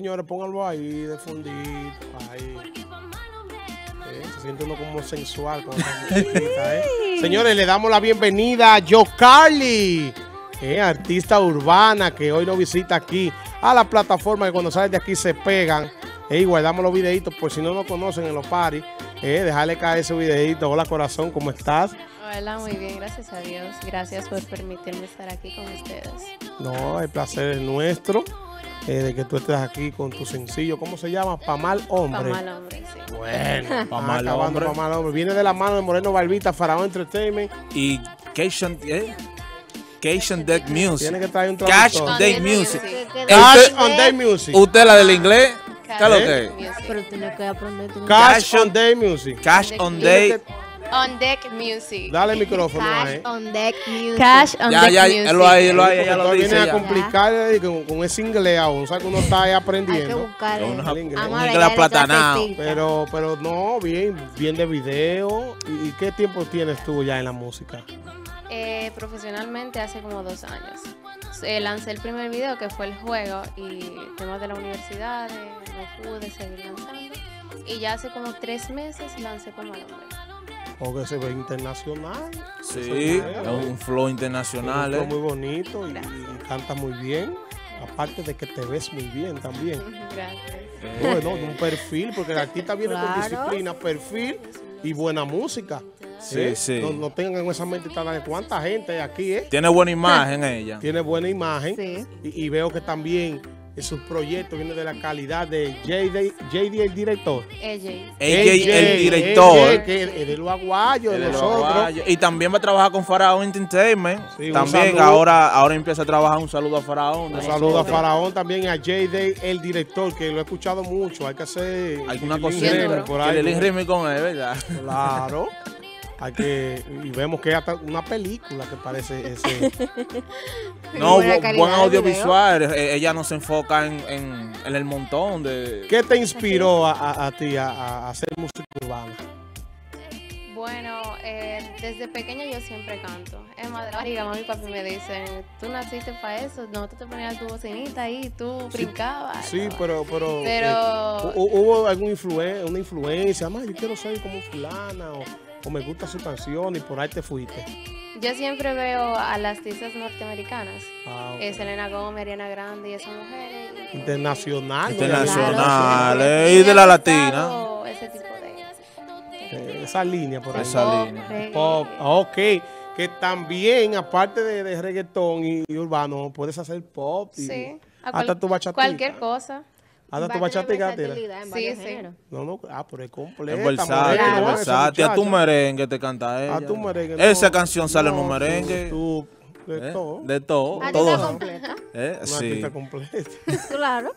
Señores, pónganlo ahí de fundito. Ahí. Eh, se siente uno como sensual con esta musiquita, ¿eh? Señores, le damos la bienvenida a Joe Carly, eh, artista urbana que hoy nos visita aquí a la plataforma que cuando salen de aquí se pegan. Eh, y guardamos los videitos por si no nos conocen en los paris. Eh, dejarle caer ese videito. Hola corazón, ¿cómo estás? Hola, muy bien, gracias a Dios. Gracias por permitirme estar aquí con ustedes. No, el placer es nuestro eh, de que tú estés aquí con tu sencillo. ¿Cómo se llama? Pa' mal hombre. Pa' mal hombre, sí. Bueno, Pa' ah, mal acabando hombre. pa' mal hombre. Viene de la mano de Moreno Barbita, Faraón Entertainment. Y Cation, ¿eh? Cation Deck Music. Tiene que traer un Cash traductor. Day Day Music. Music. Cash on Day Music. ¿Usted la del inglés? ¿Qué es lo Cash que Cash Cash on Day Music. Cash on Day. On Deck Music. Dale el micrófono Cash ahí. on deck music. Cash on Ya, Deck ya, Music. él lo ahí, él lo ahí, Porque ella lo vienes a ya. complicar eh, con, con ese inglés aún. ¿Sabes que uno está ahí Hay que aprendiendo? buscar. El inglés. Un inglés aplatanado. Pero, pero no, bien, bien de video. ¿Y, y qué tiempo tienes tú ya en la música? Eh, profesionalmente hace como dos años. Eh, lancé el primer video que fue el juego y temas de la universidad, eh, no pude seguir lanzando. Y ya hace como tres meses lancé como al hombre. Porque se ve internacional. Sí, es un flow internacional. Fue ¿eh? muy bonito y, canta muy bien. Aparte de que te ves muy bien también. Gracias. Bueno, de un perfil, porque el artista viene con Claro. disciplina, perfil y buena música. Sí, ¿eh? sí. No, no tengan esa mente tan de cuánta gente hay aquí, ¿eh? Tiene buena imagen ella. Tiene buena imagen. Sí. Y, y veo que también en sus proyectos viene de la calidad de JD, JD el director. AJ. AJ, el director. AJ, que es de los aguayos, de de los nosotros. aguayos. Y también va a trabajar con Faraón Entertainment. Sí, un también ahora, ahora empieza a trabajar. Un saludo a Faraón. Un saludo a Faraón también y a JD, el director, que lo he escuchado mucho. Hay que hacer Alguna cosita. Remix por ahí. Que le rime con él, ¿verdad? Claro. Hay que, y vemos que hasta una película que parece ese. No, buen de audiovisual. Eh, Ella no se enfoca en, en- en el montón de. ¿Qué te inspiró a, a- a ti a, a hacer música urbana? Bueno, eh, desde pequeña yo siempre canto. Es más, mami y papi me dicen, tú naciste para eso, no tú te ponías tu bocinita ahí, tú brincabas. Sí, ¿no? pero, pero, Pero- eh, hu- hubo algún influen- una influencia, más yo quiero ser como fulana o, o me gusta su canción y por ahí te fuiste. Yo siempre veo a las artistas norteamericanas, Ah, ok. eh, Selena Gomez, Ariana Grande y esas mujeres. y- Internacional. ¿no? Internacional. Claro, eh, sí, y de la latina. Ese tipo de... Eh, esa línea por ahí. Esa pop, línea. reggae. Pop, ah, ok. Que también, aparte de, de reggaetón y, y urbano, puedes hacer pop. Y, Sí. Hasta cual- tu bachatica. Cualquier cosa. Hasta tu a versatilidad en Sí, sí. No, no, ah, pero es completa. Es versátil, es. Esa versátil. A tu merengue te canta ella. A tu merengue. Esa no. canción sale en un merengue. tú- tú- de ¿eh? todo. De todo. Artista todo. completa. ¿Eh? Una Sí. artista completa. Claro.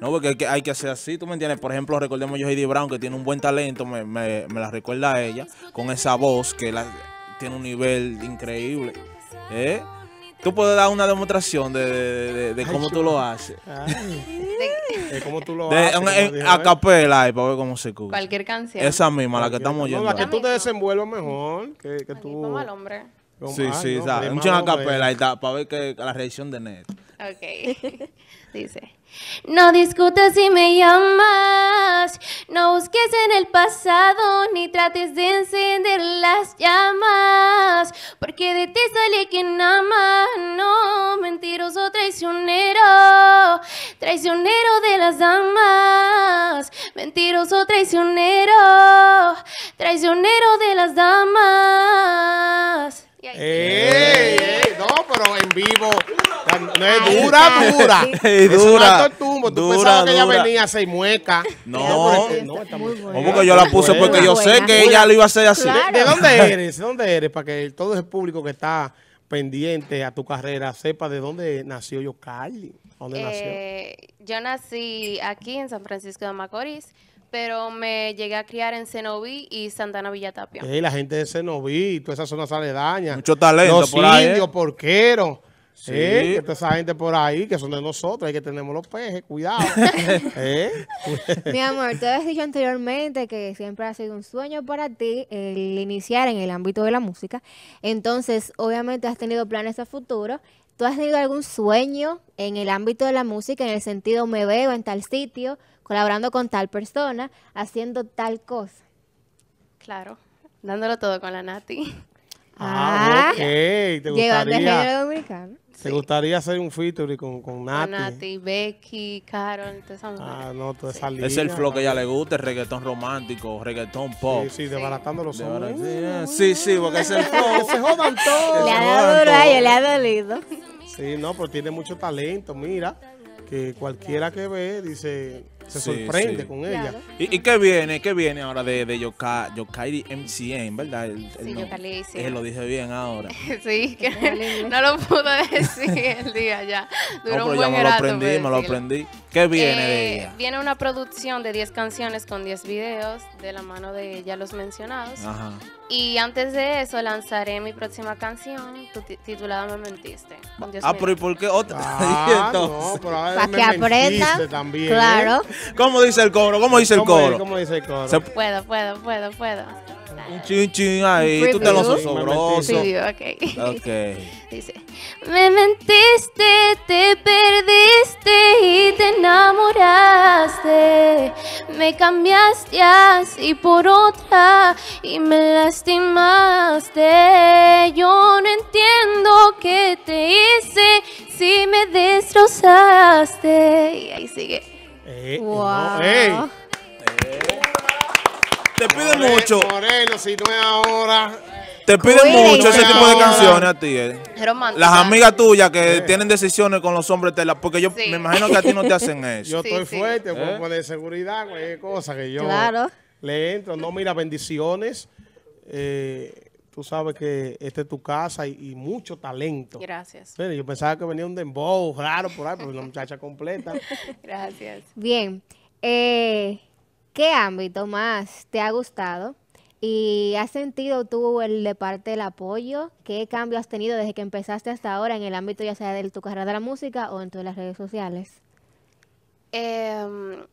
No, porque hay que, hay que hacer así, ¿tú me entiendes? Por ejemplo, recordemos yo Heidi Brown, que tiene un buen talento, me, me- me la recuerda a ella, con esa voz que la- tiene un nivel increíble. ¿Eh? Tú puedes dar una demostración de, de- de- de Ay, cómo tú chulo. lo haces. Ay, De es como tú lo De, haces. en- en- a capela para ver cómo se escucha. cualquier canción. Esa misma, la que estamos No, oyendo. la que tú te desenvuelvas mejor. Que, que tú. vamos al hombre. Como- Sí, ay, sí, no, ¿sabes? pero Un es chin a malo, capela eh. ahí está, para ver que, la reacción de Net. Ok. Dice. No discutas si me llamas, no busques en el pasado, ni trates de encender las llamas, porque de ti sale quien ama, no, mentiroso traicionero, traicionero de las damas, mentiroso traicionero, traicionero de las damas. Y ahí- ¡Ey, ey! No, pero en vivo. No es dura, dura. Ey, Eso no dura, es alto tumbo. Tú dura, pensabas que ella dura. venía a hacer mueca. No. pero es que no, está muy buena. ¿Cómo que yo la puse? Buena. Porque yo sé Buena. que ella lo iba a hacer así. Claro. ¿De dónde eres? ¿De dónde eres? Para que todo ese público que está pendiente a tu carrera sepa de dónde nació yo, Carly. ¿Dónde nació? Eh, yo nací aquí en San Francisco de Macorís, pero me llegué a criar en Cenoví y Santana Villatapia. Ey, la gente de Cenoví, toda esa zona aledaña. Mucho talento Los por ahí, ¿eh? indios, porqueros. Sí. Eh, que toda esa gente por ahí, que son de nosotros, hay que tenemos los pejes, cuidado. eh. Mi amor, te has dicho anteriormente que siempre ha sido un sueño para ti el iniciar en el ámbito de la música. Entonces, obviamente has tenido planes a futuro ¿tú has tenido algún sueño en el ámbito de la música, en el sentido me veo en tal sitio, colaborando con tal persona, haciendo tal cosa? Claro, dándolo todo con la Nati. Ah, Ah, ok. ¿Te gustaría, género dominicano. te gustaría hacer un featuring con, con Nati? Con Nati, Becky, Carol, toda esa mujer. Ah, no, toda esa Es el flow que a ella le gusta, el reggaetón romántico, reggaetón pop. Sí, sí, desbaratando los hombres. verdad, Sí, sí, porque es el flow. Se jodan todos. Le ha dado duro a le ha dolido. Sí, no, pero tiene mucho talento. Mira, que cualquiera que ve dice, se Sí, sorprende sí. con ella. Claro. ¿Y, y qué viene? ¿Qué viene ahora de, de Yoka, Yokairi MCN, verdad? El, el Sí, MCN. Eh, lo dije bien ahora. Sí, que no lo pude decir el día ya. Duró No, un pero ya buen me lo aprendí, me lo aprendí. ¿Qué viene de Eh, ella? Viene una producción de 10 canciones con 10 videos de la mano de ya los mencionados. Ajá. Y antes de eso lanzaré mi próxima canción tu- titulada Me Mentiste. Ah, pero ¿y por qué otra? Ah, no, pero me que mentiste aprendan. también. Claro. ¿eh? ¿Cómo dice el coro? ¿Cómo dice el ¿Cómo es- coro? ¿Cómo dice el coro? Se- Puedo, puedo, puedo, puedo. un chin chin ahí, tú te lo ok. Ok. Dice, me mentiste, te perdiste y te enamoraste. Me cambiaste así por otra y me lastimaste. Yo no entiendo qué te hice si me destrozaste. Y ahí sigue. Eh, Wow. no, ey. Te pide More- mucho, Moreno, si no es ahora. te pide Cuídense. mucho ese tipo de canciones a ti. eh. Romántica. Las amigas tuyas que tienen decisiones con los hombres, te la- porque yo Sí. me imagino que a ti no te hacen eso. Yo Sí, estoy sí. fuerte, ¿Eh? por poner seguridad, cualquier cosa que yo Claro. le entro. No, mira, bendiciones. Eh, tú sabes que esta es tu casa y, y mucho talento. Gracias. Mira, Yo pensaba que venía un dembow raro por ahí, pero una muchacha completa. Gracias. Bien. Eh, ¿Qué ámbito más te ha gustado? ¿Y has sentido tú el de parte del apoyo? ¿Qué cambio has tenido desde que empezaste hasta ahora en el ámbito ya sea de tu carrera de la música o en todas las redes sociales? Em,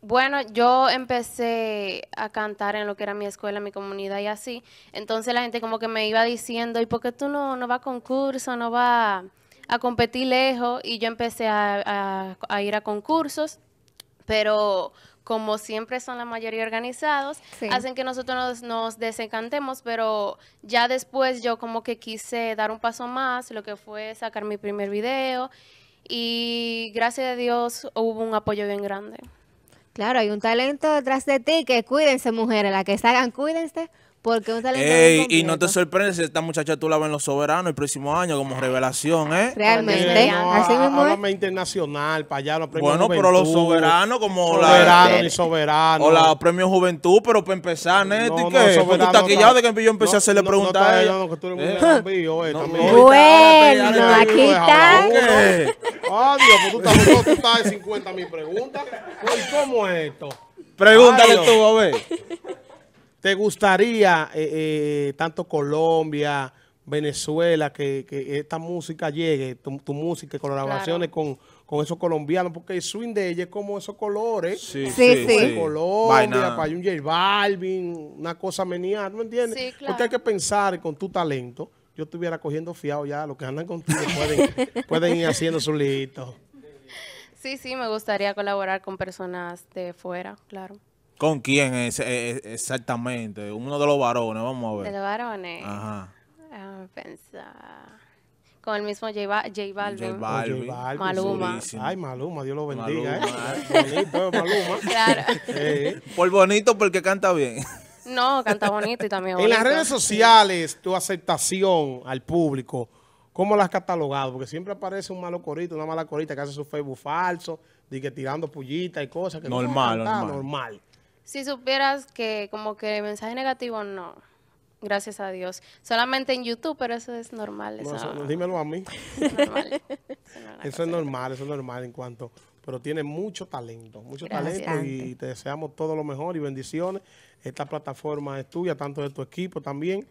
bueno, yo empecé a cantar en lo que era mi escuela, mi comunidad y así. Entonces la gente como que me iba diciendo, ¿y por qué tú no, no vas a concurso, no vas a competir lejos? Y yo empecé a, a- a ir a concursos, pero como siempre son la mayoría organizados, Sí. hacen que nosotros nos, nos desencantemos, pero ya después yo como que quise dar un paso más, lo que fue sacar mi primer video y gracias a Dios hubo un apoyo bien grande. Claro, hay un talento detrás de ti que cuídense, mujeres, las que salgan, cuídense, porque un talento Ey, y no te sorprendes si esta muchacha tú la ves en Los Soberanos el próximo año como revelación, ¿eh? Realmente, no, así mismo es. háblame internacional, para allá los premios Bueno, pero los Juventud, soberanos como Soberano la... ni soberano. O la premio Juventud, pero para empezar, Neti, No, ¿qué? no, Porque tú soberano estás quillado de que yo empecé no, a hacerle no, preguntas no, a no, ella. no, tú No, Bueno, aquí está. ¿Qué? Ah, Dios, pues tú estás, tú, tú estás de 50 mil preguntas. Pues, ¿Cómo es esto? Pregúntale tú, a ver. ¿Te gustaría eh, eh, tanto Colombia, Venezuela, que, que esta música llegue, tu, tu música, y colaboraciones con, con esos colombianos? Porque el swing de ella es como esos colores. Sí, Sí, sí. de Colombia, para un J Balvin, una cosa menial, ¿tú me entiendes? Sí, claro. Porque hay que pensar con tu talento. Yo estuviera cogiendo fiado ya, los que andan contigo pueden, pueden ir haciendo su lito. Sí, sí, me gustaría colaborar con personas de fuera, claro. ¿Con quién es, eh, exactamente? Uno de los varones, vamos a De ver. los varones. Ajá. Déjame pensar. Con el mismo J, Ba- J Balvin. J Balvin. J Balvin, Maluma. Durísimo. Ay, Maluma, Dios lo bendiga. Maluma, ¿eh? Bonito, eh, Maluma. Claro. Eh. Por bonito, porque canta bien. No, canta bonito y también En las bonito. redes sociales, tu aceptación al público, ¿cómo la has catalogado? Porque siempre aparece un malo corito, una mala corita que hace su Facebook falso, de que tirando pullitas y cosas. Que Normal, normal. normal. Si supieras que como que mensaje negativo, no. Gracias a Dios. Solamente en YouTube, pero eso es normal. No, Eso, eso- dímelo a mí. es normal. Eso es normal, eso es normal en cuanto... Pero tiene mucho talento, mucho Gracias. talento y te deseamos todo lo mejor y bendiciones. Esta plataforma es tuya, tanto de tu equipo también.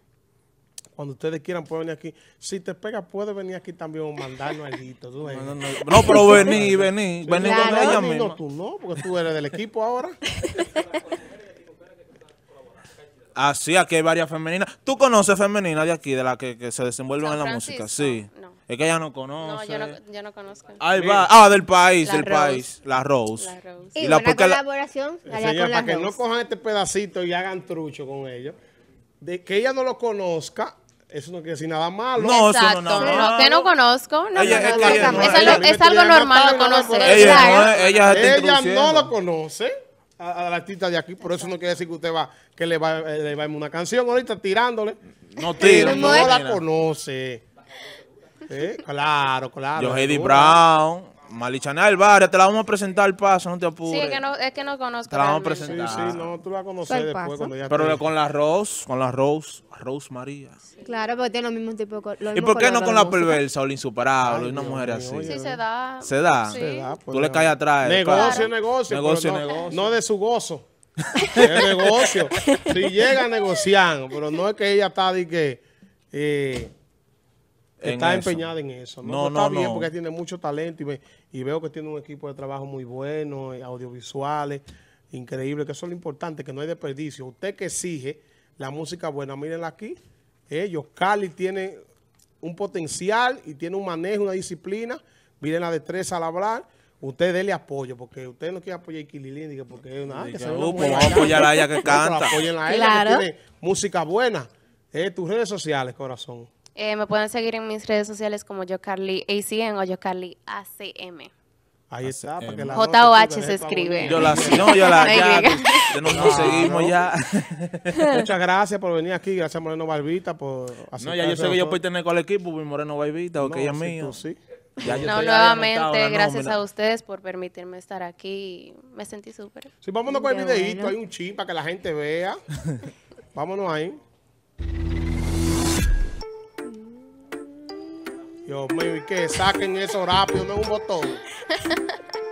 Cuando ustedes quieran pueden venir aquí. Si te pega, puede venir aquí también o mandarnos algo. tú ves. No, no, no. No, pero vení, vení. Vení Claro. con ella No, misma. tú no, porque tú eres del equipo ahora. Así, aquí hay varias femeninas. ¿Tú conoces femeninas de aquí, de las que, que se desenvuelven San en la música? Sí. No. Es que ella no No, conoce. yo no, yo no conozco. Ahí va. Ah, del país, La del Rose. país. La Rose. La Rose. Y, Y la- buena porque la- colaboración para la que no cojan este pedacito y hagan trucho con ellos, de que ella no lo conozca, eso no quiere decir nada malo. No, eso no, no, no. que no conozco. No, Ella- no, es no, que ella no, no- es ella- algo, es algo ella no normal conocer. conoce. Ella, ella no lo conoce a, a la artista de aquí, por eso no quiere decir que usted va, que le va, le va a una canción ahorita tirándole. No tira. no la conoce. Eh, Claro, claro. Yo, Heidi. Brown, Malichanel Varia, te la vamos a presentar al paso, no te Sí, apures. es que no, es que no conozco. Te la vamos a realmente. Sí, presentar. sí, no, tú la conoces después paso. cuando ya Pero te- con la Rose, con la Rose, Rose María. Claro, porque tiene los mismos tipos de ¿Y por qué no con la perversa o la insuperable? Ay, una Dios mujer mío, así. oye. Sí, se da. ¿Se da? Sí. Se da, pues, Tú le caes atrás. Negocio, claro. negocio. Negocio, pero no, negocio. No de su gozo. es negocio. Si llega negociando, pero no es que ella está de que eh, está eso. empeñada en eso. No, No, Pero está no, bien no. porque tiene mucho talento y, ve- y veo que tiene un equipo de trabajo muy bueno, eh, audiovisuales, increíble, que eso es lo importante, que no hay desperdicio. Usted que exige la música buena, mírenla aquí. Ellos, Cali tiene un potencial y tiene un manejo, una disciplina. Miren la destreza al hablar. Usted dele apoyo, porque usted no quiere apoyar a Ikililín, diga, porque es una... Dice, que se "Uh, pues vamos a allá". apoyar a ella que No, canta. apoyen a ella Claro. que tiene música buena. Eh, tus redes sociales, corazón. Eh, me pueden seguir en mis redes sociales como YoCarly ACN o YoCarly ACM. Ahí está. para que la J.O.H. se es escribe. Yo la no, yo la Ay, ya, nos conseguimos ya. Muchas gracias por venir aquí. Gracias, Moreno Barbita, por No, ya yo sé que yo pertenezco al equipo, mi Moreno Baibita, ok, es mío. Sí. Ya yo No, nuevamente, gracias a ustedes por permitirme estar aquí. Me sentí súper. Sí, vámonos con el bueno. Hay un chip para que la gente vea. vámonos ahí. Dios mío, ¿y qué? Saquen eso rápido, no es un botón.